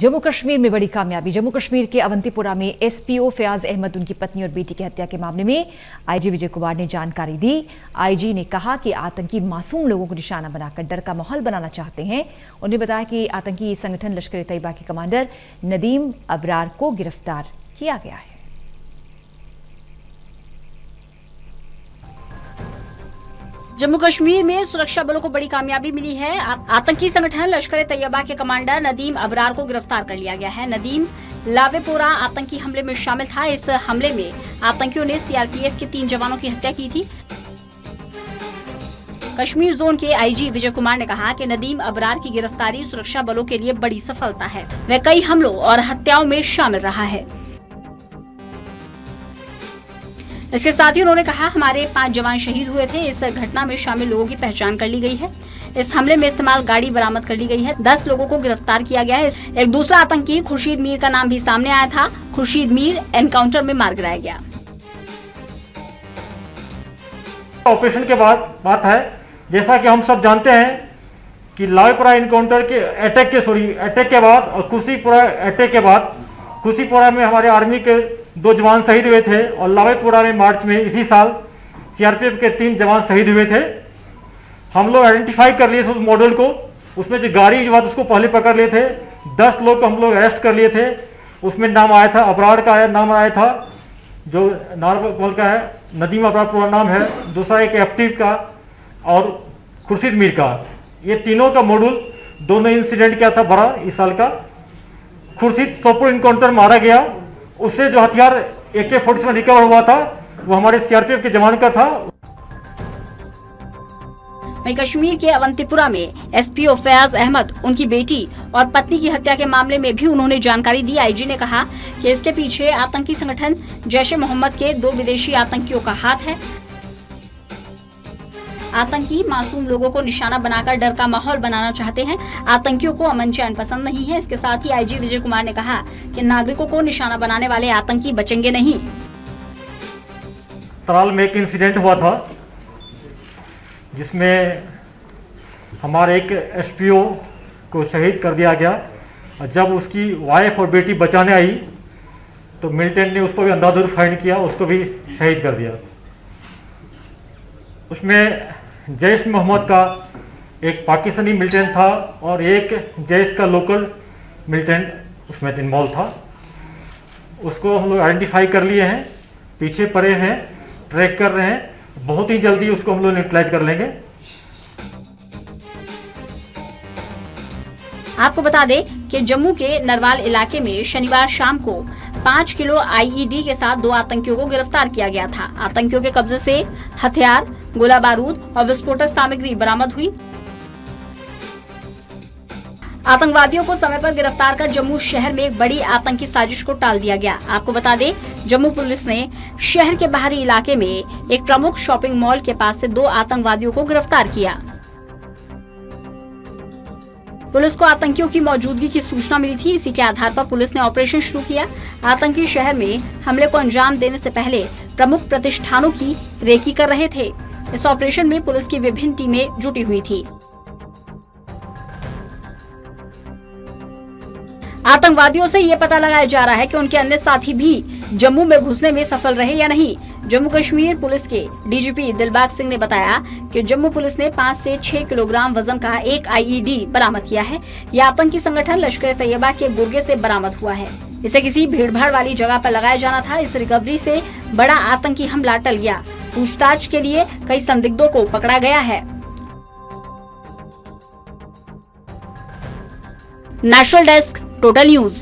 जम्मू कश्मीर में बड़ी कामयाबी। जम्मू कश्मीर के अवंतीपुरा में एसपीओ फयाज अहमद, उनकी पत्नी और बेटी की हत्या के मामले में आईजी विजय कुमार ने जानकारी दी। आईजी ने कहा कि आतंकी मासूम लोगों को निशाना बनाकर डर का माहौल बनाना चाहते हैं। उन्होंने बताया कि आतंकी संगठन लश्कर तैयबा के कमांडर नदीम अबरार को गिरफ़्तार किया गया है। जम्मू कश्मीर में सुरक्षा बलों को बड़ी कामयाबी मिली है। आतंकी संगठन लश्कर तैयबा के कमांडर नदीम अबरार को गिरफ़्तार कर लिया गया है। नदीम लावेपोरा आतंकी हमले में शामिल था। इस हमले में आतंकियों ने सीआरपीएफ के तीन जवानों की हत्या की थी। कश्मीर जोन के आईजी विजय कुमार ने कहा कि नदीम अबरार की गिरफ्तारी सुरक्षा बलों के लिए बड़ी सफलता है। वह कई हमलों और हत्याओं में शामिल रहा है। इसके साथ ही उन्होंने कहा, हमारे पाँच जवान शहीद हुए थे। इस घटना में शामिल लोगों की पहचान कर ली गई है। इस हमले में इस्तेमाल गाड़ी बरामद कर ली गई है। दस लोगों को गिरफ़्तार किया गया है। एक दूसरा आतंकी, खुर्शीद मीर का नाम भी सामने आया था। खुर्शीद मीर एनकाउंटर में मार गिराया गया। ऑपरेशन के बाद बात है, जैसा कि हम सब जानते हैं कि लावेपुरा इनकाउंटर के अटैक के, सॉरी, अटैक के बाद और खुशीपुरा, अटैक के बाद खुशीपुरा में हमारे आर्मी के दो जवान शहीद हुए थे और लावेपुरा में मार्च में इसी साल सीआरपीएफ के तीन जवान शहीद हुए थे। हम लोग आइडेंटिफाई कर लिए उस मॉडल को। उसमें जो गाड़ी जो उसको पहले पकड़ लिए थे, दस लोग को हम लोग अरेस्ट कर लिए थे। उसमें नाम आया था अबरार का है नाम आया था, जो नारवल का है, नदीम अपराध पूरा नाम है। दूसरा एक एक्टिव का और खुर्शीद मीर का। ये तीनों का मॉडल दोनों इंसिडेंट क्या था बड़ा इस साल का। खुर्शीद सोपुर इनकाउंटर मारा गया। उससे जो हथियार ए के फोर्टी में रिकवर हुआ था, वो हमारे सीआरपीएफ के जवान का था। वहीं कश्मीर के अवंतीपुरा में एसपीओ फयाज अहमद, उनकी बेटी और पत्नी की हत्या के मामले में भी उन्होंने जानकारी दी। आईजी ने कहा कि इसके पीछे आतंकी संगठन जैश ए मोहम्मद के दो विदेशी आतंकियों का हाथ है। आतंकी मासूम लोगों को निशाना बनाकर डर का माहौल बनाना चाहते हैं। आतंकियों को अमन चैन पसंद नहीं है। इसके साथ ही आईजी विजय कुमार ने कहा कि नागरिकों को निशाना बनाने वाले आतंकी बचेंगे नहीं। तराल में एक इंसिडेंट हुआ था, जिसमें हमारे एक एसपीओ को शहीद कर दिया गया। जब उसकी वाइफ और बेटी बचाने आई तो मिलिटेंट ने उसको भी अंधाधुर फाइन किया, उसको भी शहीद कर दिया। उसमें जैश मोहम्मद का एक पाकिस्तानी मिलिटेंट था और एक जैश का लोकल मिलिटेंट उसमें इन्वॉल्व था। उसको हम लोग आइडेंटिफाई कर लिए हैं, पीछे पड़े हैं ट्रैक कर रहे हैं। बहुत ही जल्दी उसको हम लोग न्यूट्रलाइज कर लेंगे। आपको बता दें कि जम्मू के नरवाल इलाके में शनिवार शाम को पाँच किलो आईईडी के साथ दो आतंकियों को गिरफ़्तार किया गया था। आतंकियों के कब्जे से हथियार, गोला बारूद और विस्फोटक सामग्री बरामद हुई। आतंकवादियों को समय पर गिरफ़्तार कर जम्मू शहर में एक बड़ी आतंकी साजिश को टाल दिया गया। आपको बता दें, जम्मू पुलिस ने शहर के बाहरी इलाके में एक प्रमुख शॉपिंग मॉल के पास से दो आतंकवादियों को गिरफ़्तार किया। पुलिस को आतंकियों की मौजूदगी की सूचना मिली थी, इसी के आधार पर पुलिस ने ऑपरेशन शुरू किया। आतंकी शहर में हमले को अंजाम देने से पहले प्रमुख प्रतिष्ठानों की रेकी कर रहे थे। इस ऑपरेशन में पुलिस की विभिन्न टीमें जुटी हुई थी। आतंकवादियों से ये पता लगाया जा रहा है कि उनके अन्य साथी भी जम्मू में घुसने में सफल रहे या नहीं। जम्मू कश्मीर पुलिस के डीजीपी दिलबाग सिंह ने बताया कि जम्मू पुलिस ने पाँच से छह किलोग्राम वज़न का एक आईईडी बरामद किया है। यह आतंकी संगठन लश्कर तैयबा के गुर्गे से बरामद हुआ है। इसे किसी भीड़ भाड़ वाली जगह पर लगाया जाना था। इस रिकवरी से बड़ा आतंकी हमला टल गया। पूछताछ के लिए कई संदिग्धों को पकड़ा गया है। National desk total news